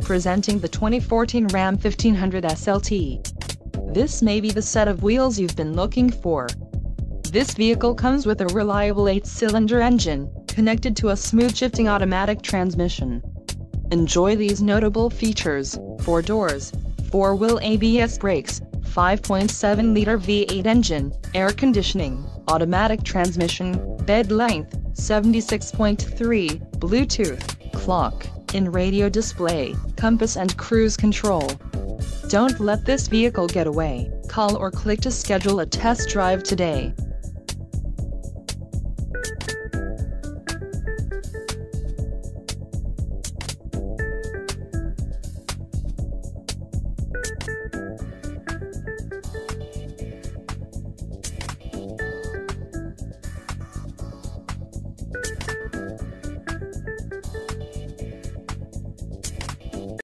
Presenting the 2014 Ram 1500 SLT. This may be the set of wheels you've been looking for. This vehicle comes with a reliable 8-cylinder engine, connected to a smooth shifting automatic transmission. Enjoy these notable features, 4 doors, 4-wheel ABS brakes, 5.7-liter V8 engine, air conditioning, automatic transmission, bed length, 76.3, Bluetooth, clock, in radio display, compass and cruise control. Don't let this vehicle get away, call or click to schedule a test drive today.